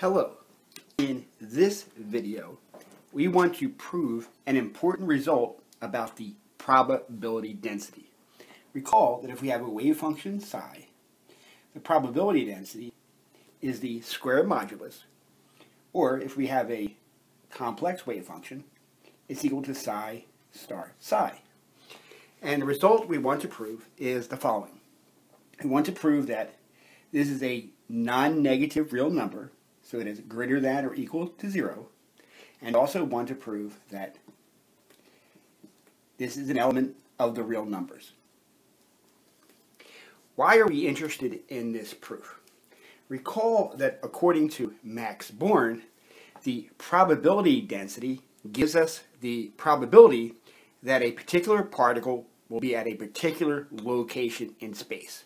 Hello. In this video, we want to prove an important result about the probability density. Recall that if we have a wave function psi, the probability density is the square modulus, or if we have a complex wave function, it's equal to psi star psi. And the result we want to prove is the following. We want to prove that this is a non-negative real number so it is greater than or equal to 0, and also want to prove that this is an element of the real numbers. Why are we interested in this proof? Recall that according to Max Born, the probability density gives us the probability that a particular particle will be at a particular location in space.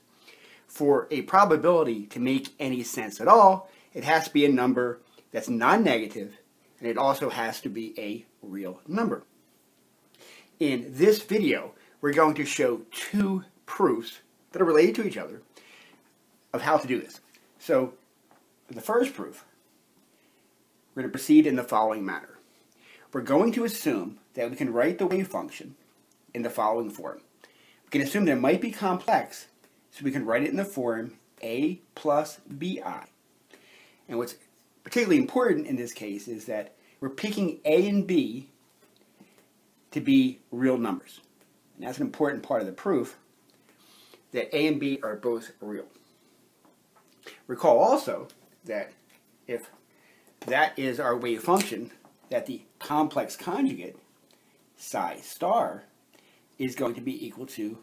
For a probability to make any sense at all, it has to be a number that's non-negative, and it also has to be a real number. In this video, we're going to show two proofs that are related to each other of how to do this. So, the first proof, we're going to proceed in the following manner. We're going to assume that we can write the wave function in the following form. We can assume that it might be complex, so we can write it in the form a plus bi. And what's particularly important in this case is that we're picking A and B to be real numbers. And that's an important part of the proof that A and B are both real. Recall also that if that is our wave function, that the complex conjugate, psi star, is going to be equal to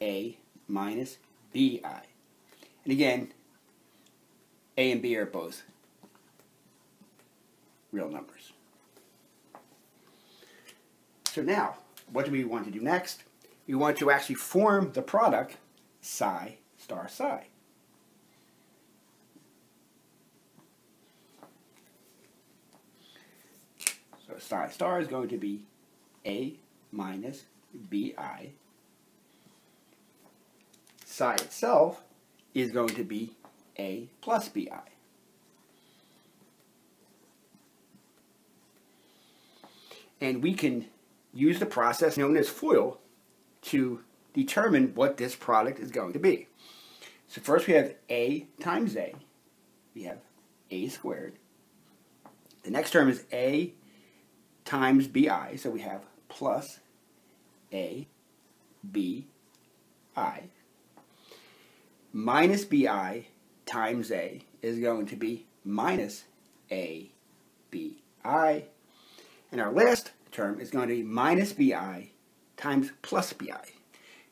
A minus BI. And again, a and B are both real numbers. So now, what do we want to do next? We want to actually form the product psi star psi. So psi star is going to be A minus BI. Psi itself is going to be a plus bi. And we can use the process known as FOIL to determine what this product is going to be. So first we have a times a. We have a squared. The next term is a times bi, so we have plus a b i minus bi times A is going to be minus ABI. And our last term is going to be minus BI times plus BI.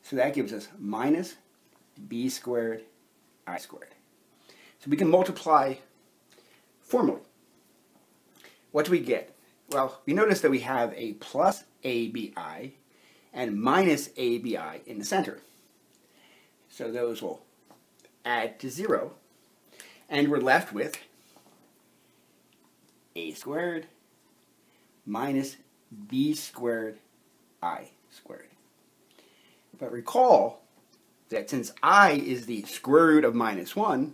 So that gives us minus B squared I squared. So we can multiply formally. What do we get? Well, we notice that we have a plus ABI and minus ABI in the center. So those will add to 0 and we're left with a squared minus b squared i squared. But recall that since i is the square root of minus 1,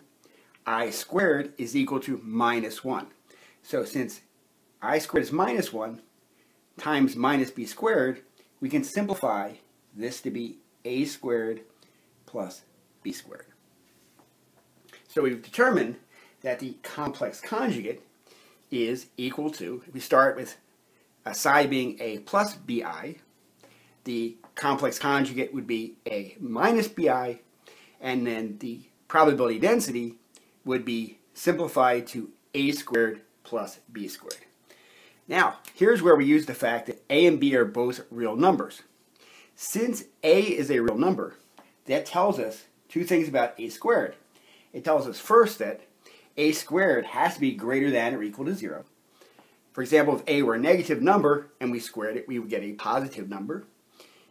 i squared is equal to minus 1. So since i squared is minus 1 times minus b squared, we can simplify this to be a squared plus b squared. So we've determined that the complex conjugate is equal to, we start with a psi being a plus bi, the complex conjugate would be a minus bi, and then the probability density would be simplified to a squared plus b squared. Now, here's where we use the fact that a and b are both real numbers. Since a is a real number, that tells us two things about a squared it tells us first that a squared has to be greater than or equal to 0. For example, if a were a negative number and we squared it, we would get a positive number.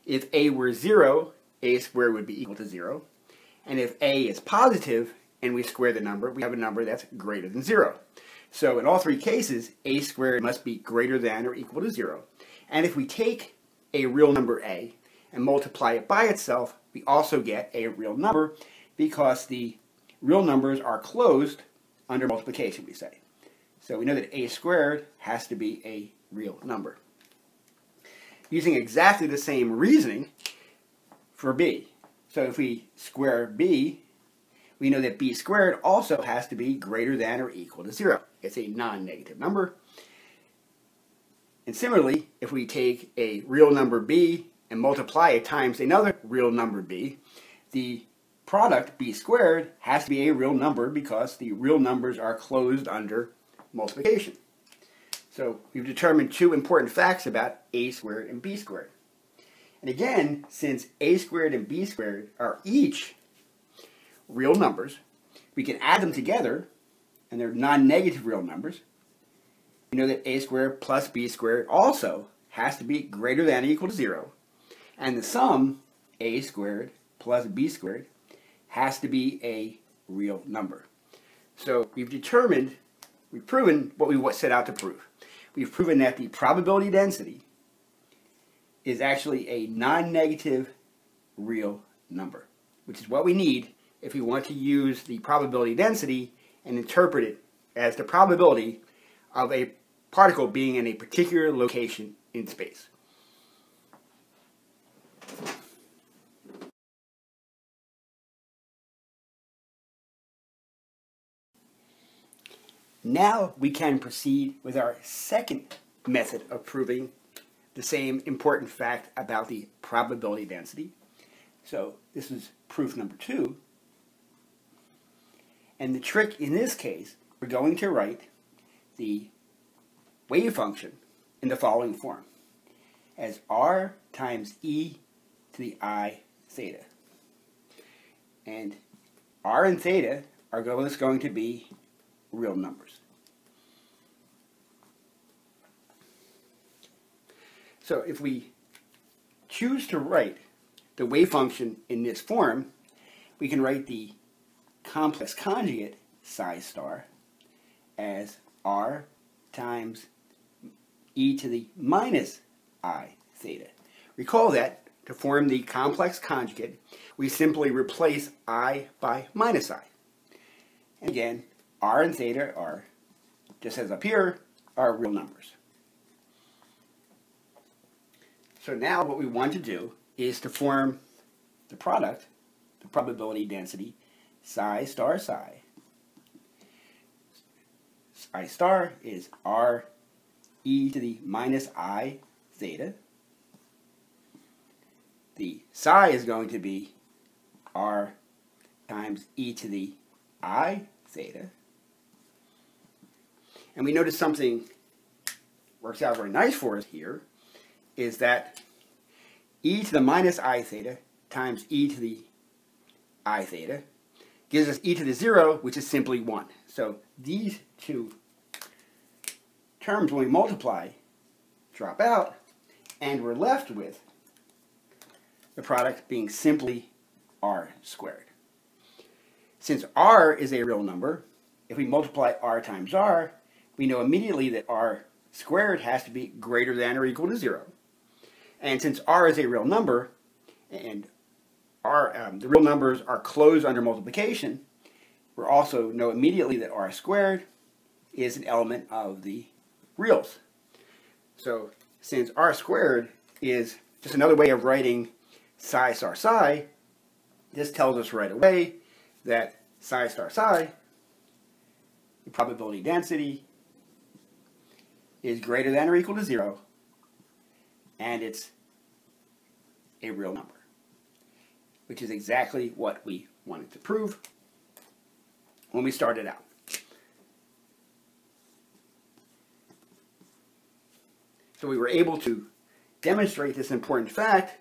If a were 0, a squared would be equal to 0. And if a is positive and we square the number, we have a number that's greater than 0. So in all three cases, a squared must be greater than or equal to 0. And if we take a real number a and multiply it by itself, we also get a real number because the real numbers are closed under multiplication, we say. So we know that a squared has to be a real number. Using exactly the same reasoning for b. So if we square b, we know that b squared also has to be greater than or equal to 0. It's a non-negative number. And similarly, if we take a real number b and multiply it times another real number b, the product b squared has to be a real number because the real numbers are closed under multiplication. So we've determined two important facts about a squared and b squared. And again, since a squared and b squared are each real numbers, we can add them together, and they're non-negative real numbers. We know that a squared plus b squared also has to be greater than or equal to 0. And the sum, a squared plus b squared, has to be a real number. So we've determined, we've proven what we set out to prove. We've proven that the probability density is actually a non-negative real number, which is what we need if we want to use the probability density and interpret it as the probability of a particle being in a particular location in space. Now we can proceed with our second method of proving the same important fact about the probability density. So this is proof number two. And the trick in this case, we're going to write the wave function in the following form as r times e to the i theta. And r and theta are going to be real numbers. So if we choose to write the wave function in this form, we can write the complex conjugate psi star as r times e to the minus i theta. Recall that to form the complex conjugate, we simply replace i by minus i. And again, r and theta are, just as up here, are real numbers. So now what we want to do is to form the product, the probability density, psi star psi. Psi star is r e to the minus i theta. The psi is going to be r times e to the i theta. And we notice something works out very nice for us here, is that e to the minus i theta times e to the i theta gives us e to the 0, which is simply 1. So these two terms, when we multiply, drop out, and we're left with the product being simply r squared. Since r is a real number, if we multiply r times r, we know immediately that r squared has to be greater than or equal to 0. And since r is a real number, and r, um, the real numbers are closed under multiplication, we also know immediately that r squared is an element of the reals. So since r squared is just another way of writing psi star psi, this tells us right away that psi star psi, the probability density, is greater than or equal to 0, and it's a real number, which is exactly what we wanted to prove when we started out. So we were able to demonstrate this important fact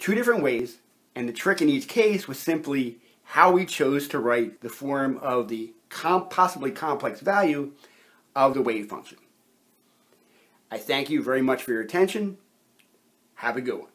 two different ways, and the trick in each case was simply how we chose to write the form of the possibly complex value of the wave function. I thank you very much for your attention. Have a good one.